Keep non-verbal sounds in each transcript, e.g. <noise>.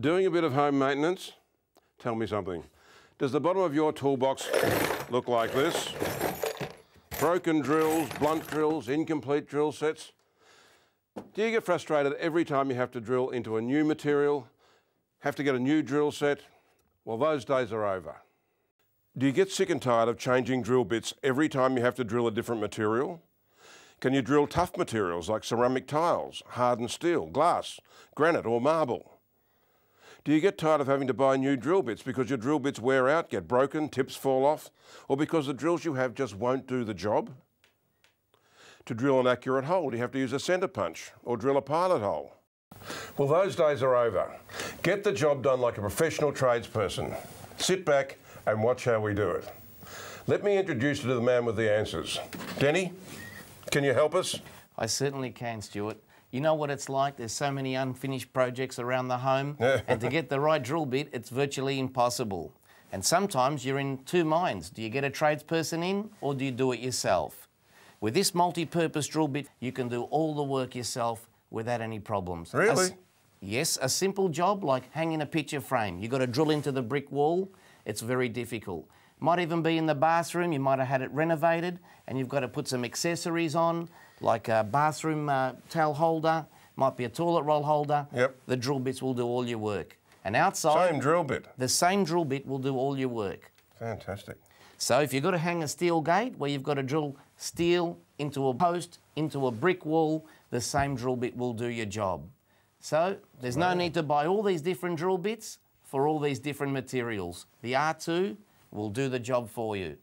Doing a bit of home maintenance? Tell me something. Does the bottom of your toolbox <coughs> look like this? Broken drills, blunt drills, incomplete drill sets? Do you get frustrated every time you have to drill into a new material, have to get a new drill set? Well, those days are over. Do you get sick and tired of changing drill bits every time you have to drill a different material? Can you drill tough materials like ceramic tiles, hardened steel, glass, granite or marble? Do you get tired of having to buy new drill bits because your drill bits wear out, get broken, tips fall off, or because the drills you have just won't do the job? To drill an accurate hole, you have to use a centre punch or drill a pilot hole? Well, those days are over. Get the job done like a professional tradesperson. Sit back and watch how we do it. Let me introduce you to the man with the answers. Denny, can you help us? I certainly can, Stuart. You know what it's like? There's so many unfinished projects around the home, and to get the right drill bit, it's virtually impossible. And sometimes you're in two minds. Do you get a tradesperson in, or do you do it yourself? With this multi-purpose drill bit, you can do all the work yourself without any problems. Really? A, yes, a simple job like hanging a picture frame. You've got to drill into the brick wall. It's very difficult. Might even be in the bathroom. You might have had it renovated, and you've got to put some accessories on like a bathroom uh, towel holder, might be a toilet roll holder. Yep. The drill bits will do all your work. And outside, Same drill bit. the same drill bit will do all your work. Fantastic. So if you've got to hang a steel gate where you've got to drill steel into a post, into a brick wall, the same drill bit will do your job. So there's no need to buy all these different drill bits for all these different materials. The Artu will do the job for you.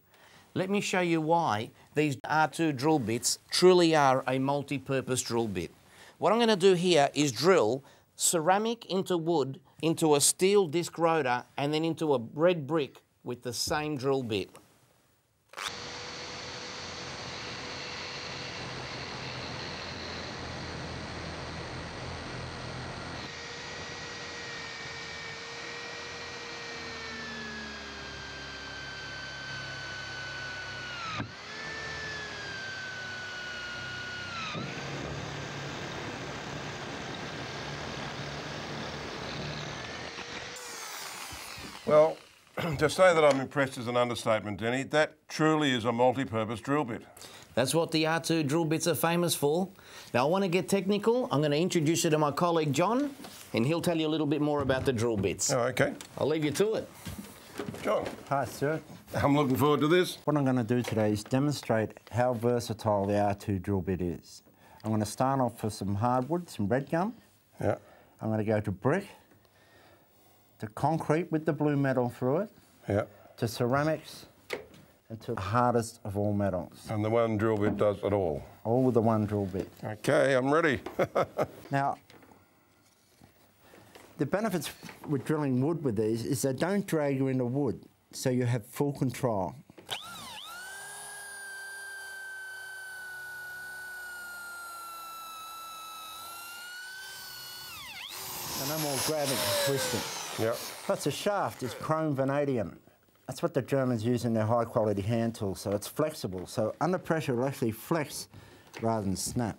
Let me show you why these Artu drill bits truly are a multi-purpose drill bit. What I'm going to do here is drill ceramic into wood, into a steel disc rotor, and then into a red brick with the same drill bit. Well, to say that I'm impressed is an understatement, Denny. That truly is a multi-purpose drill bit. That's what the Artu drill bits are famous for. Now, I want to get technical. I'm going to introduce you to my colleague John, and he'll tell you a little bit more about the drill bits. Oh, okay. I'll leave you to it. John, Hi, Stuart. I'm looking forward to this. What I'm going to do today is demonstrate how versatile the Artu drill bit is. I'm going to start off with some hardwood, some red gum. Yeah. I'm going to go to brick, to concrete with the blue metal through it, Yeah. to ceramics, and to the hardest of all metals. And the one drill bit does it all. All with the one drill bit. Okay, I'm ready. <laughs> Now, the benefits with drilling wood with these is they don't drag you into wood, so you have full control. So no more grabbing and twisting. Yeah. Plus the shaft is chrome vanadium. That's what the Germans use in their high quality hand tools, so it's flexible. So under pressure it'll actually flex rather than snap.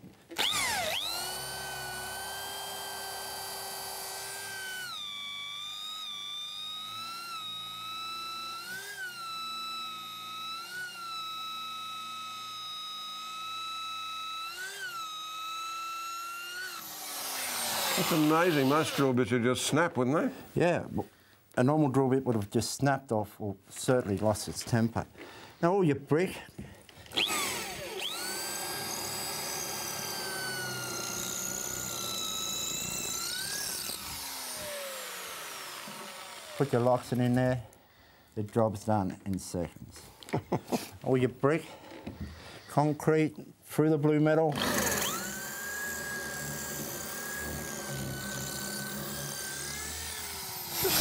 That's amazing. Most drill bits would just snap, wouldn't they? Yeah, A normal drill bit would have just snapped off or certainly lost its temper. Now all your brick, put your locks in there, the job's done in seconds. <laughs> all your brick, concrete, through the blue metal,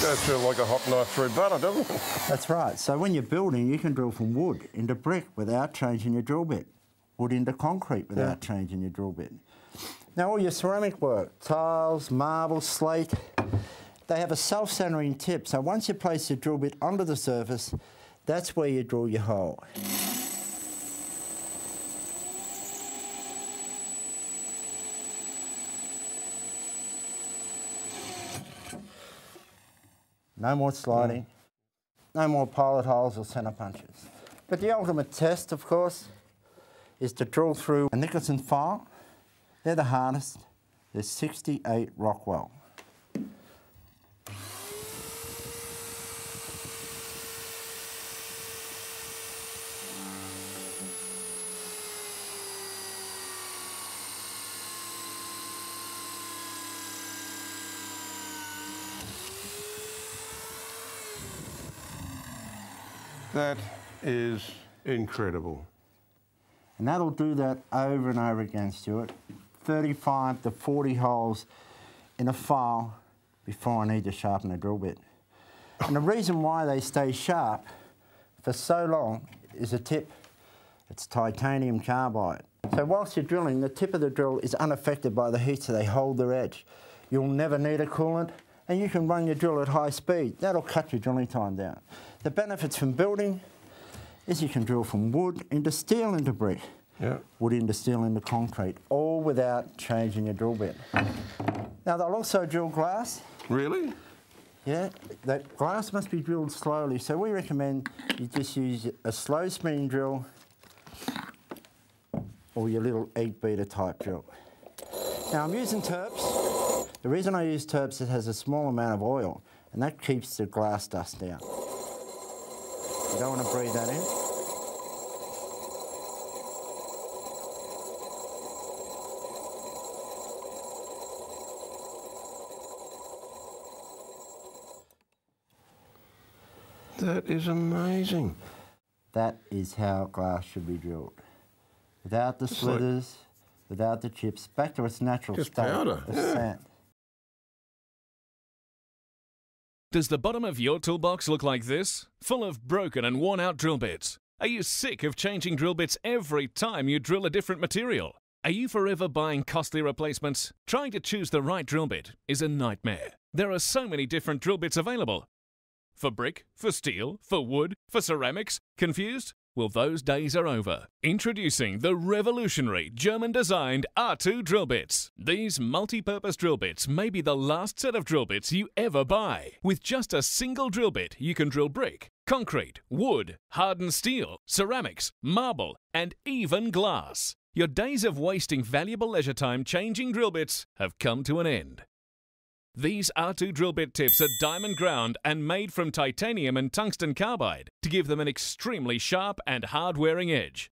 goes through like a hot knife through butter, doesn't it? That's right. So when you're building, you can drill from wood into brick without changing your drill bit. Wood into concrete without changing your drill bit. Now all your ceramic work, tiles, marble, slate, they have a self-centering tip. So once you place your drill bit onto the surface, that's where you drill your hole. No more sliding. No more pilot holes or centre punches. But the ultimate test, of course, is to drill through a Nicholson file. They're the hardest. They're 68 Rockwell. That is incredible. And that'll do that over and over again, Stuart. 35 to 40 holes in a file before I need to sharpen the drill bit. And the reason why they stay sharp for so long is the tip. It's titanium carbide. So whilst you're drilling, the tip of the drill is unaffected by the heat, so they hold their edge. You'll never need a coolant, and you can run your drill at high speed. That'll cut your drilling time down. The benefits from building is you can drill from wood into steel into brick, Yeah. wood into steel into concrete, all without changing your drill bit. Now they'll also drill glass. Really? Yeah, that glass must be drilled slowly, so we recommend you just use a slow spinning drill or your little 8 beater type drill. Now I'm using Turps. The reason I use Turps is it has a small amount of oil and that keeps the glass dust down. You don't want to breathe that in. That is amazing. That is how glass should be drilled. Without the Just like- without the chips, back to its natural Just state powder, of yeah. sand. Does the bottom of your toolbox look like this? Full of broken and worn out drill bits? Are you sick of changing drill bits every time you drill a different material? Are you forever buying costly replacements? Trying to choose the right drill bit is a nightmare. There are so many different drill bits available. For brick, for steel, for wood, for ceramics? Confused? Well, those days are over. Introducing the revolutionary German designed Artu drill bits. These multi purpose drill bits may be the last set of drill bits you ever buy. With just a single drill bit, you can drill brick, concrete, wood, hardened steel, ceramics, marble, and even glass. Your days of wasting valuable leisure time changing drill bits have come to an end. These Artu drill bit tips are diamond ground and made from titanium and tungsten carbide to give them an extremely sharp and hard wearing edge.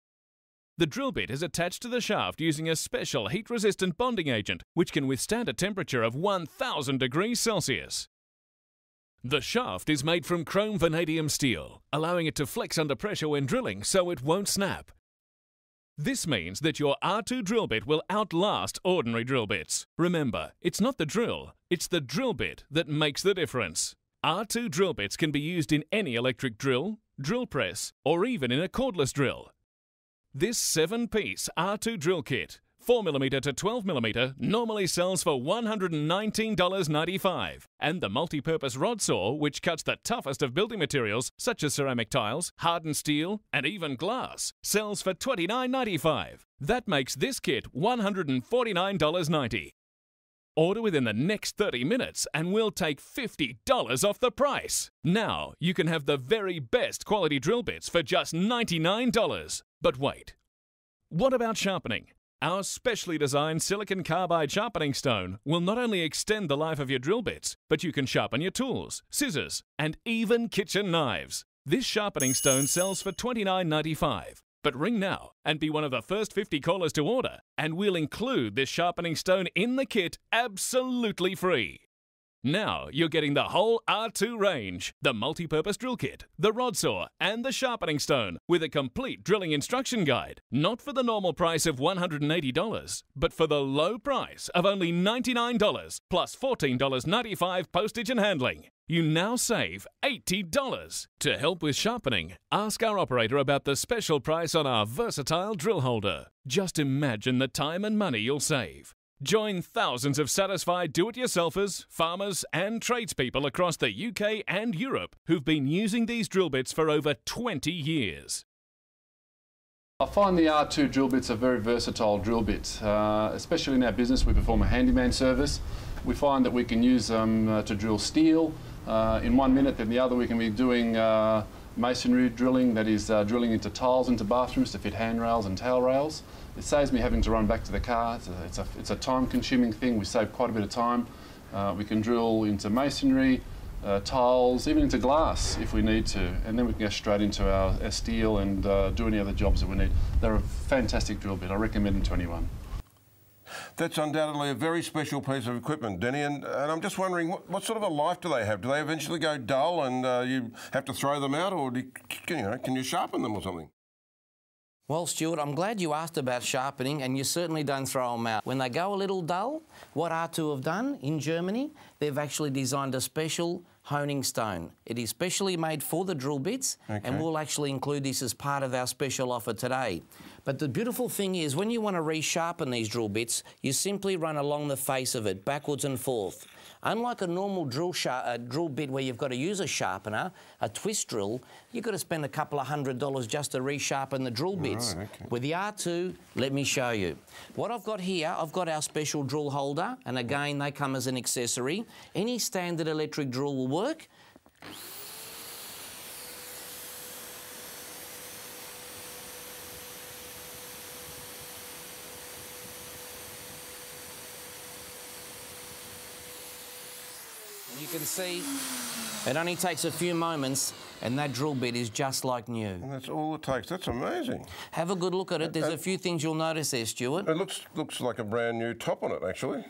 The drill bit is attached to the shaft using a special heat resistant bonding agent which can withstand a temperature of 1000 degrees Celsius. The shaft is made from chrome vanadium steel, allowing it to flex under pressure when drilling so it won't snap. This means that your Artu drill bit will outlast ordinary drill bits. Remember, it's not the drill, it's the drill bit that makes the difference. Artu drill bits can be used in any electric drill, drill press, or even in a cordless drill. This 7 piece Artu drill kit, 4mm to 12mm, normally sells for $119.95. And the multi purpose rod saw, which cuts the toughest of building materials, such as ceramic tiles, hardened steel, and even glass, sells for $29.95. That makes this kit $149.90. Order within the next 30 minutes and we'll take $50 off the price. Now you can have the very best quality drill bits for just $99. But wait. What about sharpening? Our specially designed silicon carbide sharpening stone will not only extend the life of your drill bits, but you can sharpen your tools, scissors, and even kitchen knives. This sharpening stone sells for $29.95. But ring now and be one of the first 50 callers to order, and we'll include this sharpening stone in the kit absolutely free. Now you're getting the whole Artu range the multi purpose drill kit, the rod saw, and the sharpening stone with a complete drilling instruction guide. Not for the normal price of $180, but for the low price of only $99 plus $14.95 postage and handling. You now save $80. To help with sharpening, ask our operator about the special price on our versatile drill holder. Just imagine the time and money you'll save. Join thousands of satisfied do it yourselfers, farmers, and tradespeople across the UK and Europe who've been using these drill bits for over 20 years. I find the Artu drill bits are very versatile drill bits, uh, especially in our business. We perform a handyman service. We find that we can use them uh, to drill steel, uh, in one minute, then the other we can be doing uh, masonry drilling, that is uh, drilling into tiles into bathrooms to fit handrails and towel rails. It saves me having to run back to the car. It's a, it's a, it's a time-consuming thing. We save quite a bit of time. Uh, we can drill into masonry, uh, tiles, even into glass if we need to, and then we can go straight into our, our steel and uh, do any other jobs that we need. They're a fantastic drill bit. I recommend them to anyone. That's undoubtedly a very special piece of equipment, Denny. And, and I'm just wondering, what, what, sort of a life do they have? Do they eventually go dull and uh, you have to throw them out, or you, you know, can you sharpen them or something? Well, Stuart, I'm glad you asked about sharpening, and you certainly don't throw them out. When they go a little dull, what Artu have done in Germany, they've actually designed a special honing stone. It is specially made for the drill bits, okay. and we'll actually include this as part of our special offer today. But the beautiful thing is, when you want to resharpen these drill bits, you simply run along the face of it, backwards and forth. Unlike a normal drill, uh, drill bit where you've got to use a sharpener, a twist drill, you've got to spend a couple of hundred dollars just to resharpen the drill bits. Right, okay. With the Artu, let me show you. What I've got here, I've got our special drill holder, and again, they come as an accessory. Any standard electric drill will work. Can see it only takes a few moments and that drill bit is just like new. And that's all it takes. That's amazing. Have a good look at it. There's a few things you'll notice there, Stuart. It looks, looks like a brand new top on it, actually.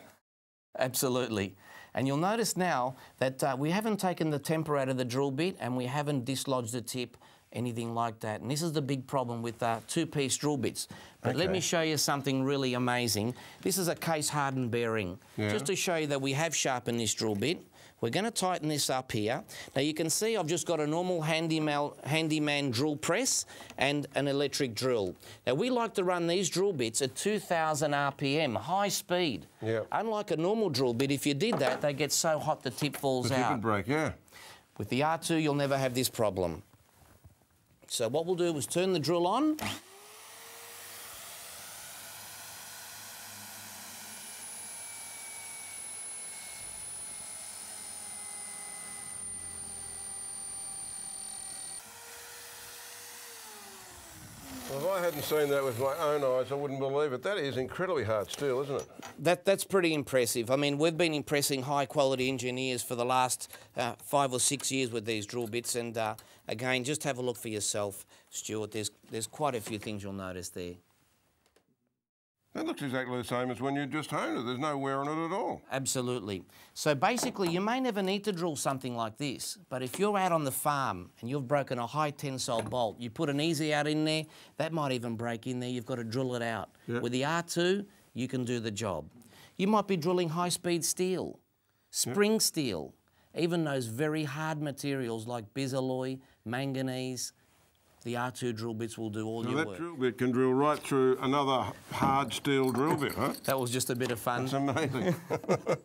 Absolutely. And you'll notice now that uh, we haven't taken the temper out of the drill bit and we haven't dislodged the tip, anything like that. And this is the big problem with uh, two-piece drill bits. But okay. let me show you something really amazing. This is a case-hardened bearing. Yeah. Just to show you that we have sharpened this drill bit. We're going to tighten this up here. Now you can see I've just got a normal handyman, handyman drill press and an electric drill. Now we like to run these drill bits at 2000 RPM, high speed. Yeah. Unlike a normal drill bit, if you did that, they get so hot the tip falls the out. The tip break, yeah. With the Artu, you'll never have this problem. So what we'll do is turn the drill on. Seen that with my own eyes, I wouldn't believe it. That is incredibly hard steel, isn't it? That, that's pretty impressive. I mean, we've been impressing high quality engineers for the last uh, five or six years with these drill bits. And uh, again, just have a look for yourself, Stuart. There's, there's quite a few things you'll notice there. That looks exactly the same as when you just honed it. There's no wear on it at all. Absolutely. So basically, you may never need to drill something like this, but if you're out on the farm and you've broken a high tensile bolt, you put an easy out in there, that might even break in there. You've got to drill it out. Yep. With the Artu, you can do the job. You might be drilling high-speed steel, spring yep. steel, even those very hard materials like bisalloy, manganese, the Artu drill bits will do all now your that work. drill bit can drill right through another hard steel drill bit, huh? That was just a bit of fun. That's amazing.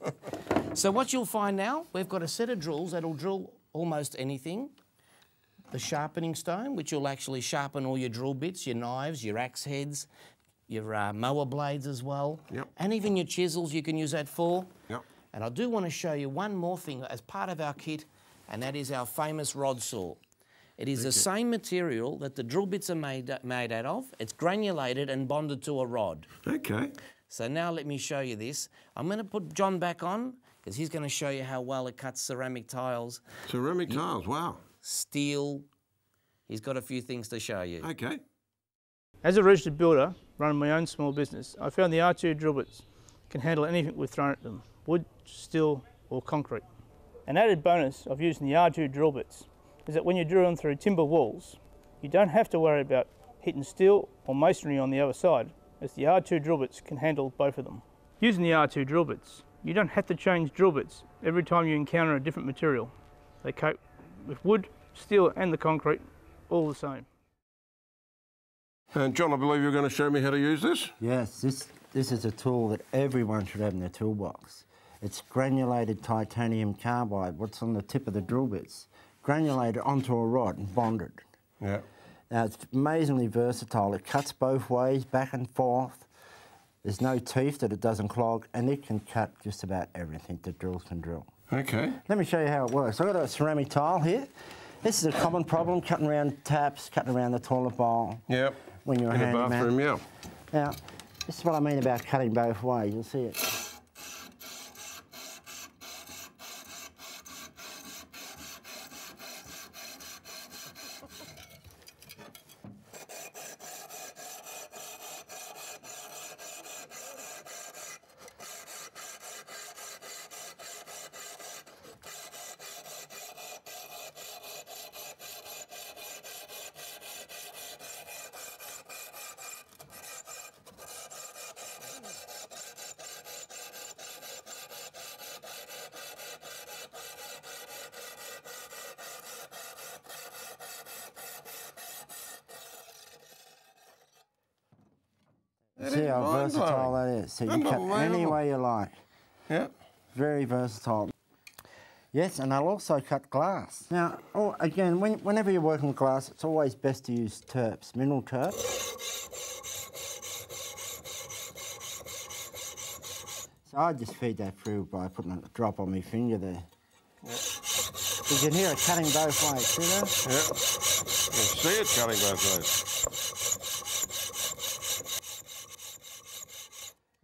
<laughs> so what you'll find now, we've got a set of drills that'll drill almost anything. The sharpening stone, which will actually sharpen all your drill bits, your knives, your axe heads, your uh, mower blades as well. Yep. And even your chisels you can use that for. Yep. And I do want to show you one more thing as part of our kit, and that is our famous rod saw. It is the same material that the drill bits are made, made out of. It's granulated and bonded to a rod. Okay. So now let me show you this. I'm going to put John back on because he's going to show you how well it cuts ceramic tiles. Ceramic tiles, wow. Steel. He's got a few things to show you. Okay. As a registered builder running my own small business, I found the Artu drill bits can handle anything we've thrown at them, wood, steel or concrete. An added bonus of using the Artu drill bits is that when you're drilling through timber walls, you don't have to worry about hitting steel or masonry on the other side, as the Artu drill bits can handle both of them. Using the Artu drill bits, you don't have to change drill bits every time you encounter a different material. They cope with wood, steel and the concrete all the same. And John, I believe you're going to show me how to use this? Yes, this, this is a tool that everyone should have in their toolbox. It's granulated titanium carbide, what's on the tip of the drill bits granulated onto a rod and bonded. Yeah. Now it's amazingly versatile. It cuts both ways, back and forth. There's no teeth that it doesn't clog, and it can cut just about everything that drills can drill. Okay. Let me show you how it works. I've got a ceramic tile here. This is a common problem, cutting around taps, cutting around the toilet bowl. Yep. When you're In the handyman. bathroom, yeah. Now, this is what I mean about cutting both ways. You'll see it. See how versatile that is. So you can cut any way you like. Yeah. Very versatile. Yes, and I'll also cut glass. Now, oh, again, when, whenever you're working with glass, it's always best to use turps, mineral turps. So I just feed that through by putting a drop on my finger there. You can hear it cutting both ways, see that? Yeah. You see it cutting both ways.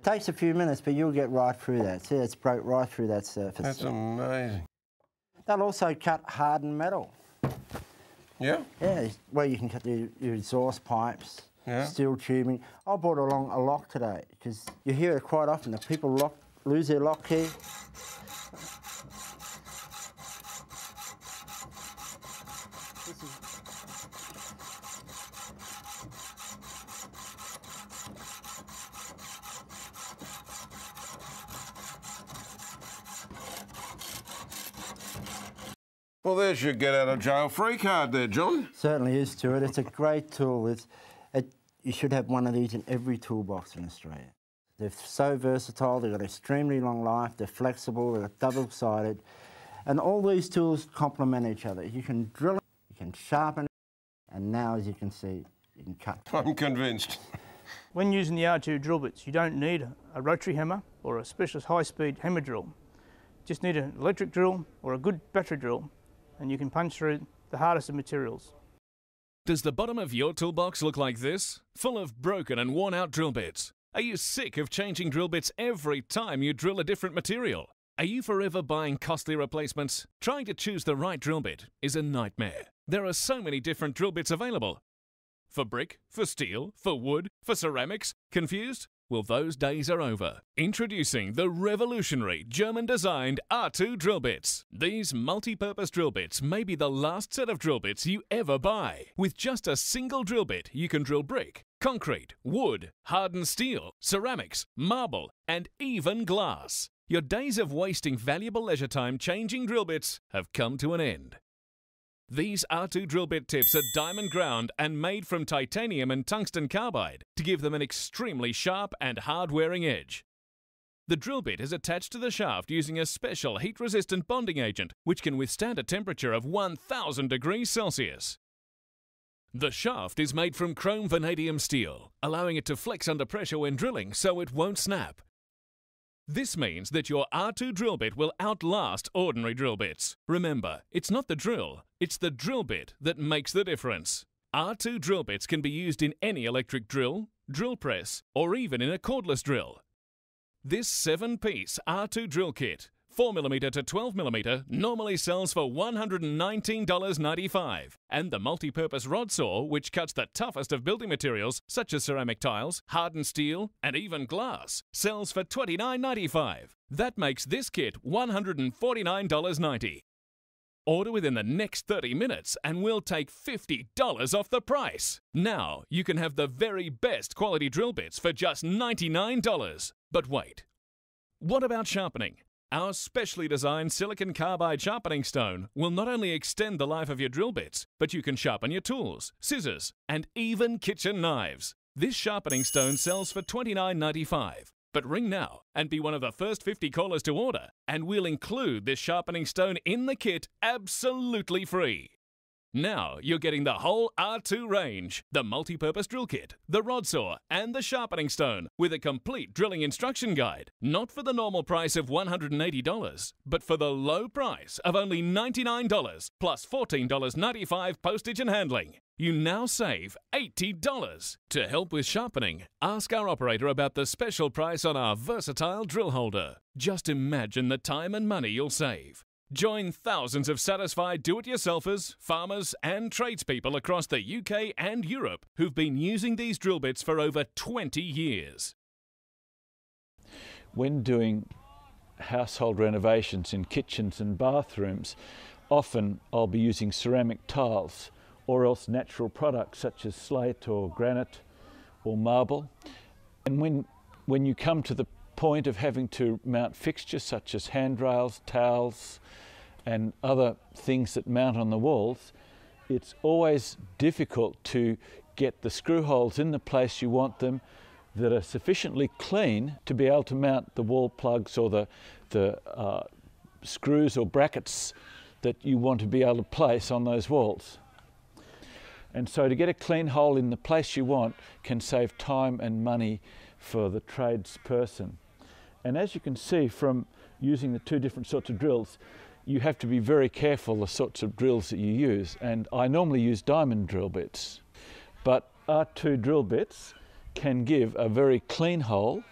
Takes a few minutes, but you'll get right through that. See, it's broke right through that surface. That's amazing. They'll also cut hardened metal. Yeah. Yeah, where you can cut your, your exhaust pipes, Yeah. steel tubing. I brought along a lock today because you hear it quite often that people lock, lose their lock key. There's your get out of jail free card there, John. Certainly is Stuart. It's a great tool. It's, it, you should have one of these in every toolbox in Australia. They're so versatile, they've got an extremely long life, they're flexible, they're double-sided, and all these tools complement each other. You can drill it, you can sharpen it, and now, as you can see, you can cut. I'm convinced. <laughs> When using the Artu drill bits, you don't need a rotary hammer or a specialist high-speed hammer drill. Just need an electric drill or a good battery drill, and you can punch through the hardest of materials. Does the bottom of your toolbox look like this? Full of broken and worn out drill bits? Are you sick of changing drill bits every time you drill a different material? Are you forever buying costly replacements? Trying to choose the right drill bit is a nightmare. There are so many different drill bits available. For brick, for steel, for wood, for ceramics? Confused? Well, those days are over. Introducing the revolutionary German designed Artu drill bits. These multi purpose drill bits may be the last set of drill bits you ever buy. With just a single drill bit, you can drill brick, concrete, wood, hardened steel, ceramics, marble, and even glass. Your days of wasting valuable leisure time changing drill bits have come to an end. These Artu drill bit tips are diamond ground and made from titanium and tungsten carbide to give them an extremely sharp and hard wearing edge. The drill bit is attached to the shaft using a special heat resistant bonding agent which can withstand a temperature of 1000 degrees Celsius. The shaft is made from chrome vanadium steel, allowing it to flex under pressure when drilling so it won't snap. This means that your Artu drill bit will outlast ordinary drill bits. Remember, it's not the drill, it's the drill bit that makes the difference. Artu drill bits can be used in any electric drill, drill press, or even in a cordless drill. This 7 piece Artu drill kit, 4mm to 12mm, normally sells for $119.95. And the multi purpose rod saw, which cuts the toughest of building materials, such as ceramic tiles, hardened steel, and even glass, sells for $29.95. That makes this kit $149.90. Order within the next 30 minutes and we'll take $50 off the price. Now you can have the very best quality drill bits for just $99. But wait. What about sharpening? Our specially designed silicon carbide sharpening stone will not only extend the life of your drill bits, but you can sharpen your tools, scissors, and even kitchen knives. This sharpening stone sells for $29.95. But ring now and be one of the first 50 callers to order, and we'll include this sharpening stone in the kit absolutely free. Now you're getting the whole Artu range, the multi-purpose drill kit, the rod saw, and the sharpening stone with a complete drilling instruction guide. Not for the normal price of $180, but for the low price of only $99 plus $14.95 postage and handling. You now save $80. To help with sharpening, ask our operator about the special price on our versatile drill holder. Just imagine the time and money you'll save. Join thousands of satisfied do it yourselfers, farmers, and tradespeople across the UK and Europe who've been using these drill bits for over 20 years. When doing household renovations in kitchens and bathrooms, often I'll be using ceramic tiles or else natural products such as slate or granite or marble. And when, when you come to the point of having to mount fixtures such as handrails, towels, and other things that mount on the walls, it's always difficult to get the screw holes in the place you want them that are sufficiently clean to be able to mount the wall plugs or the, the uh, screws or brackets that you want to be able to place on those walls. And so to get a clean hole in the place you want can save time and money for the tradesperson. And as you can see from using the two different sorts of drills, you have to be very careful the sorts of drills that you use. And I normally use diamond drill bits, but Artu drill bits can give a very clean hole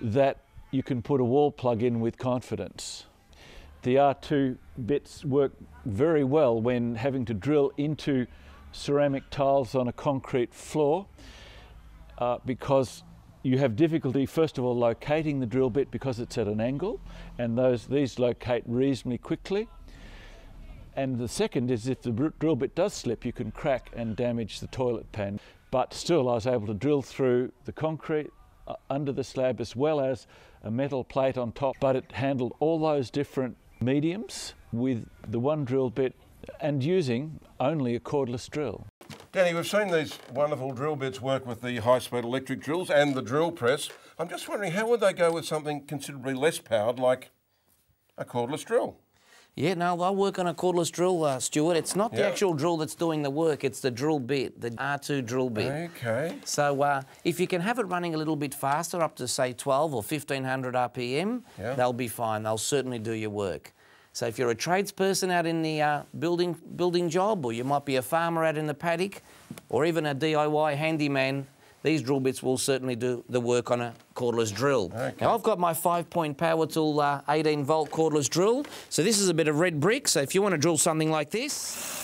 that you can put a wall plug in with confidence. The Artu bits work very well when having to drill into ceramic tiles on a concrete floor uh, because you have difficulty, first of all, locating the drill bit because it's at an angle, and those these locate reasonably quickly. And the second is if the drill bit does slip, you can crack and damage the toilet pan. But still, I was able to drill through the concrete uh, under the slab as well as a metal plate on top. But it handled all those different mediums with the one drill bit and using only a cordless drill. Danny, we've seen these wonderful drill bits work with the high-speed electric drills and the drill press. I'm just wondering, how would they go with something considerably less powered like a cordless drill? Yeah, no, they'll work on a cordless drill, uh, Stuart. It's not the Yeah. actual drill that's doing the work, it's the drill bit, the Artu drill bit. Okay. So uh, if you can have it running a little bit faster, up to say 12 or 1500 RPM, Yeah. they'll be fine. They'll certainly do your work. So if you're a tradesperson out in the uh, building building job, or you might be a farmer out in the paddock, or even a DIY handyman, these drill bits will certainly do the work on a cordless drill. Okay. Now I've got my five-point power tool uh, 18 volt cordless drill. So this is a bit of red brick. So if you want to drill something like this,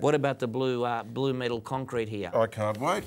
What about the blue uh, blue metal concrete here? I can't wait.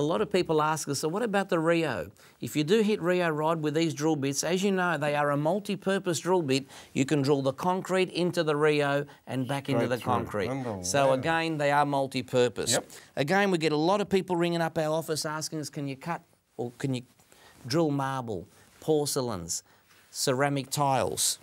A lot of people ask us, so what about the reo? If you do hit reo rod with these drill bits, as you know, they are a multi-purpose drill bit. You can drill the concrete into the reo and back into the concrete. So again, they are multi-purpose. Yep. Again, we get a lot of people ringing up our office asking us, can you cut or can you drill marble, porcelains, ceramic tiles?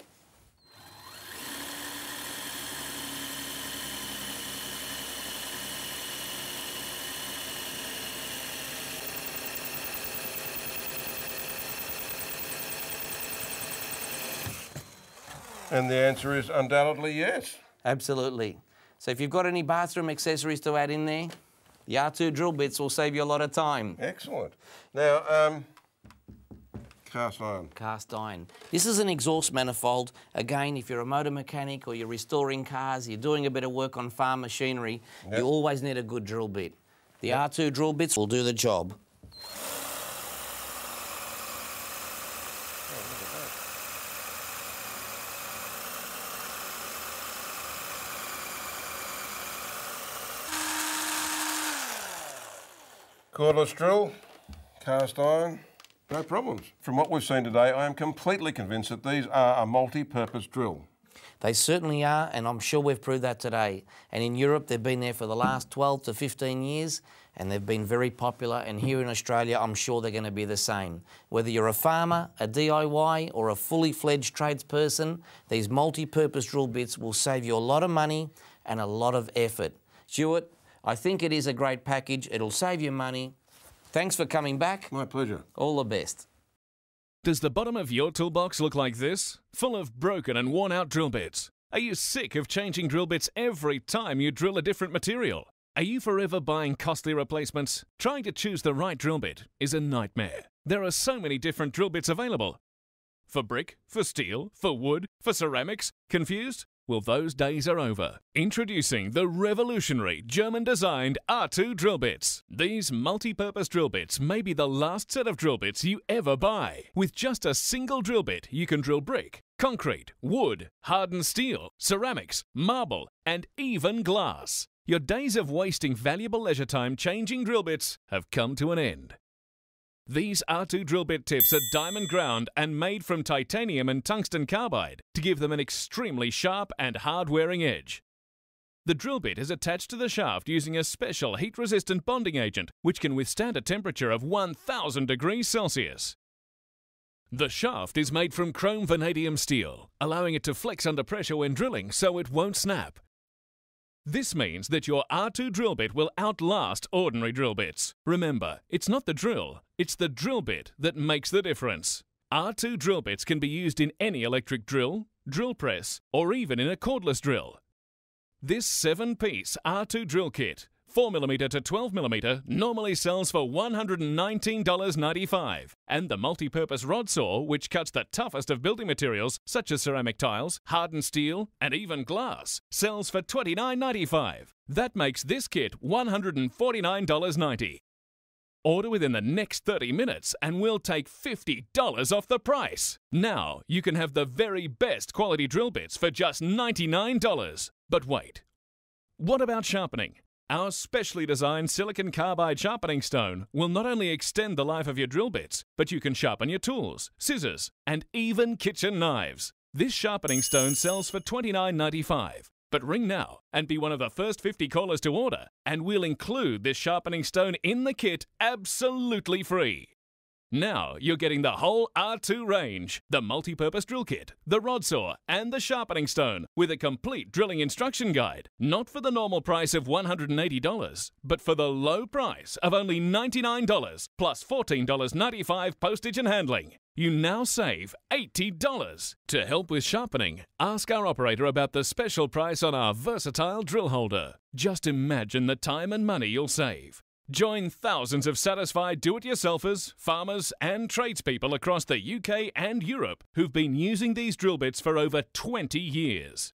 And the answer is undoubtedly yes. Absolutely. So if you've got any bathroom accessories to add in there, the Artu drill bits will save you a lot of time. Excellent. Now, um, cast iron. Cast iron. This is an exhaust manifold. Again, if you're a motor mechanic or you're restoring cars, you're doing a bit of work on farm machinery, Yep. you always need a good drill bit. The Artu drill bits will do the job. Cordless drill, cast iron, no problems. From what we've seen today, I am completely convinced that these are a multi-purpose drill. They certainly are, and I'm sure we've proved that today. And in Europe, they've been there for the last 12 to 15 years, and they've been very popular. And here in Australia, I'm sure they're going to be the same. Whether you're a farmer, a DIY, or a fully fledged tradesperson, these multi purpose drill bits will save you a lot of money and a lot of effort. Stuart, I think it is a great package. It'll save you money. Thanks for coming back. My pleasure. All the best. Does the bottom of your toolbox look like this? Full of broken and worn out drill bits? Are you sick of changing drill bits every time you drill a different material? Are you forever buying costly replacements? Trying to choose the right drill bit is a nightmare. There are so many different drill bits available. For brick, for steel, for wood, for ceramics? Confused? Well, those days are over. Introducing the revolutionary German designed Artu drill bits. These multi purpose drill bits may be the last set of drill bits you ever buy. With just a single drill bit, you can drill brick, concrete, wood, hardened steel, ceramics, marble, and even glass. Your days of wasting valuable leisure time changing drill bits have come to an end. These Artu drill bit tips are diamond ground and made from titanium and tungsten carbide to give them an extremely sharp and hard-wearing edge. The drill bit is attached to the shaft using a special heat-resistant bonding agent which can withstand a temperature of 1000 degrees Celsius. The shaft is made from chrome vanadium steel, allowing it to flex under pressure when drilling so it won't snap. This means that your Artu drill bit will outlast ordinary drill bits. Remember, it's not the drill, it's the drill bit that makes the difference. Artu drill bits can be used in any electric drill, drill press, or even in a cordless drill. This 7-piece Artu drill kit 4mm to 12mm normally sells for $119.95, and the multi-purpose rod saw, which cuts the toughest of building materials such as ceramic tiles, hardened steel, and even glass, sells for $29.95. That makes this kit $149.90. Order within the next 30 minutes and we'll take $50 off the price. Now you can have the very best quality drill bits for just $99. But wait. What about sharpening? Our specially designed silicon carbide sharpening stone will not only extend the life of your drill bits, but you can sharpen your tools, scissors, and even kitchen knives. This sharpening stone sells for $29.95. But ring now and be one of the first 50 callers to order, and we'll include this sharpening stone in the kit absolutely free. Now you're getting the whole Artu range the multi purpose drill kit, the rod saw, and the sharpening stone with a complete drilling instruction guide. Not for the normal price of $180, but for the low price of only $99 plus $14.95 postage and handling. You now save $80. To help with sharpening, ask our operator about the special price on our versatile drill holder. Just imagine the time and money you'll save. Join thousands of satisfied do it yourselfers, farmers, and tradespeople across the UK and Europe who've been using these drill bits for over 20 years.